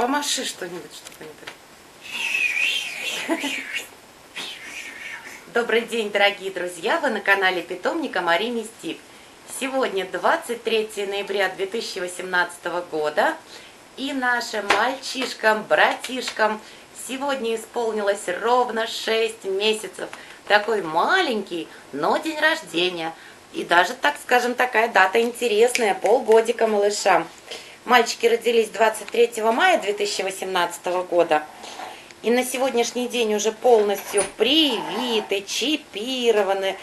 Помаши что-нибудь, чтобы они так... Добрый день, дорогие друзья! Вы на канале питомника Мари Мистик. Сегодня 23 ноября 2018 года. И нашим мальчишкам, братишкам сегодня исполнилось ровно 6 месяцев. Такой маленький, но день рождения. И даже, так скажем, такая дата интересная, полгодика малышам. Мальчики родились 23 мая 2018 года. И на сегодняшний день уже полностью привиты, чипированы,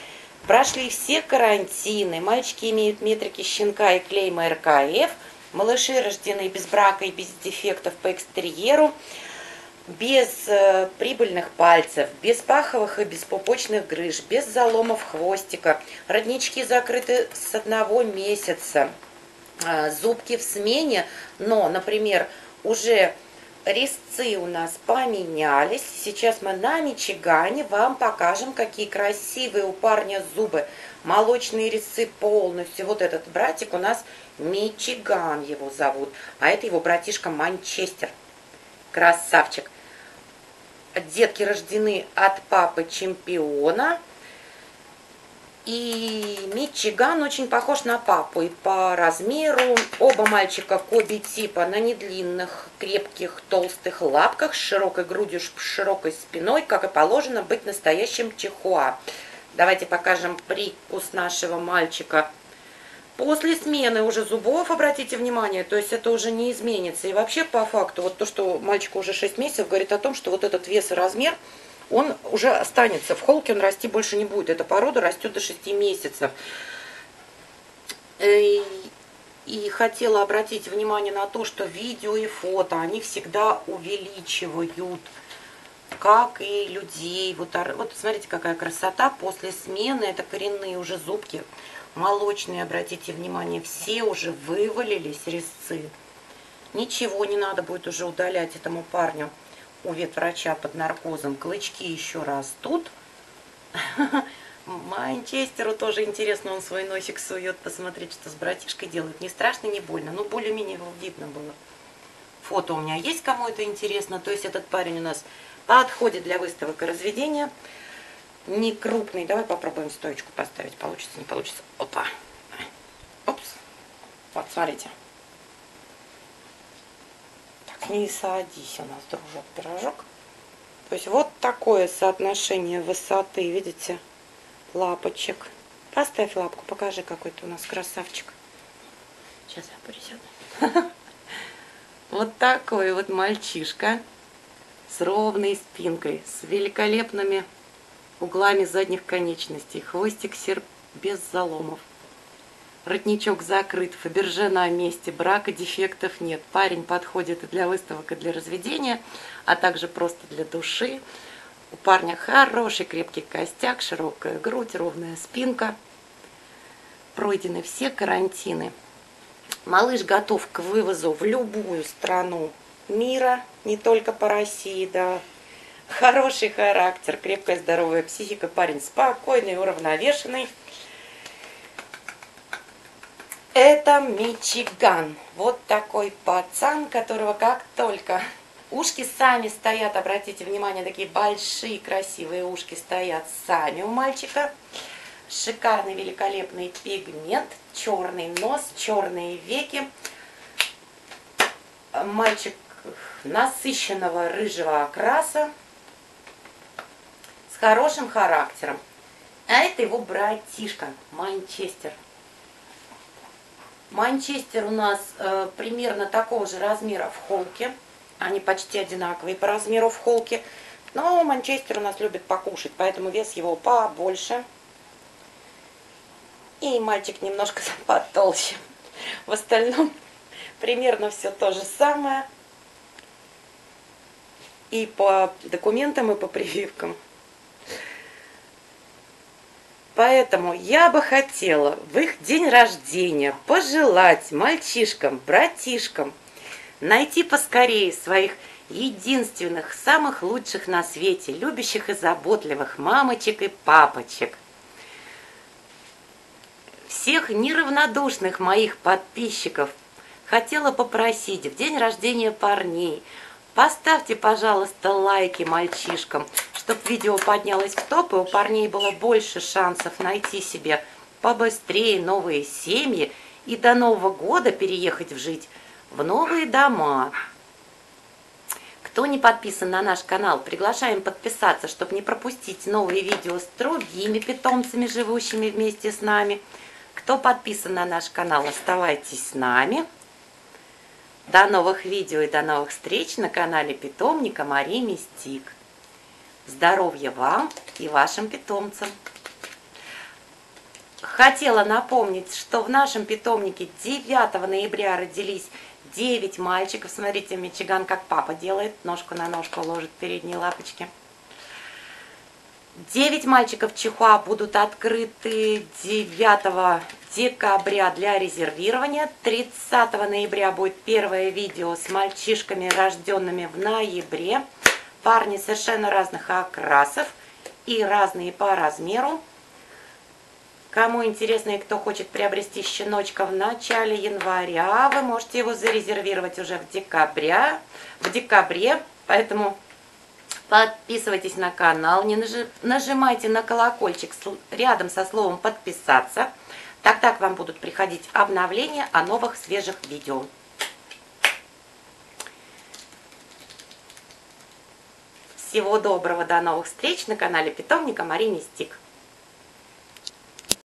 прошли все карантины. Мальчики имеют метрики щенка и клейма РКФ. Малыши рождены без брака и без дефектов по экстерьеру, без э, прибыльных пальцев, без паховых и без пупочных грыж, без заломов хвостика. Роднички закрыты с одного месяца. А, зубки в смене, но, например, уже резцы у нас поменялись. Сейчас мы на Мичигане вам покажем, какие красивые у парня зубы. Молочные резцы полностью. Вот этот братик у нас Мичиган его зовут. А это его братишка Манчестер. Красавчик. Детки рождены от папы чемпиона. И Мичиган очень похож на папу и по размеру. Оба мальчика коби типа на недлинных, крепких, толстых лапках с широкой грудью, с широкой спиной, как и положено быть настоящим чихуа. Давайте покажем прикус нашего мальчика. После смены уже зубов, обратите внимание, то есть это уже не изменится. И вообще по факту, вот то, что мальчику уже 6 месяцев, говорит о том, что вот этот вес и размер – он уже останется. В холке он расти больше не будет. Эта порода растет до 6 месяцев. И, и хотела обратить внимание на то, что видео и фото, они всегда увеличивают, как и людей. Вот, вот смотрите, какая красота. После смены это коренные уже зубки, молочные, обратите внимание, все уже вывалились резцы. Ничего не надо будет уже удалять этому парню у ветврача под наркозом клычки еще растут. Манчестеру тоже интересно, он свой носик сует, посмотреть, что с братишкой делают. Не страшно, не больно, но более-менее его видно было. Фото у меня есть, кому это интересно. То есть этот парень у нас подходит для выставок и разведения. Не крупный. Давай попробуем стоечку поставить. Получится, не получится. Опа. Опс. Вот, смотрите не садись у нас, дружок, пирожок. То есть вот такое соотношение высоты, видите, лапочек. Поставь лапку, покажи, какой ты у нас красавчик. Сейчас я присяду. Вот такой вот мальчишка с ровной спинкой, с великолепными углами задних конечностей. Хвостик серп без заломов. Родничок закрыт, Фаберже на месте, брака, дефектов нет. Парень подходит и для выставок, и для разведения, а также просто для души. У парня хороший крепкий костяк, широкая грудь, ровная спинка. Пройдены все карантины. Малыш готов к вывозу в любую страну мира, не только по России, да. Хороший характер, крепкая здоровая психика, парень спокойный, уравновешенный. Это Мичиган. Вот такой пацан, которого как только ушки сами стоят, обратите внимание, такие большие красивые ушки стоят сами у мальчика. Шикарный, великолепный пигмент, черный нос, черные веки. Мальчик насыщенного рыжего окраса с хорошим характером. А это его братишка Манчестер. Манчестер у нас э, примерно такого же размера в холке. Они почти одинаковые по размеру в холке. Но Манчестер у нас любит покушать, поэтому вес его побольше. И мальчик немножко потолще. В остальном примерно все то же самое. И по документам, и по прививкам. Поэтому я бы хотела в их день рождения пожелать мальчишкам, братишкам найти поскорее своих единственных, самых лучших на свете, любящих и заботливых мамочек и папочек. Всех неравнодушных моих подписчиков хотела попросить в день рождения парней, поставьте, пожалуйста, лайки мальчишкам, чтобы видео поднялось в топ, и у парней было больше шансов найти себе побыстрее новые семьи и до Нового года переехать в жить в новые дома. Кто не подписан на наш канал, приглашаем подписаться, чтобы не пропустить новые видео с другими питомцами, живущими вместе с нами. Кто подписан на наш канал, оставайтесь с нами. До новых видео и до новых встреч на канале питомника Марии Мистик. Здоровья вам и вашим питомцам! Хотела напомнить, что в нашем питомнике 9 ноября родились 9 мальчиков. Смотрите, Мичиган как папа делает, ножку на ножку ложит передние лапочки. 9 мальчиков Чихуа будут открыты 9 декабря для резервирования. 30 ноября будет первое видео с мальчишками, рожденными в ноябре. Парни совершенно разных окрасов и разные по размеру. Кому интересно и кто хочет приобрести щеночка в начале января, вы можете его зарезервировать уже в декабре. В декабре, поэтому подписывайтесь на канал, не нажимайте на колокольчик рядом со словом «подписаться». Так-так вам будут приходить обновления о новых свежих видео. Всего доброго, до новых встреч на канале Питомника Марини Стик.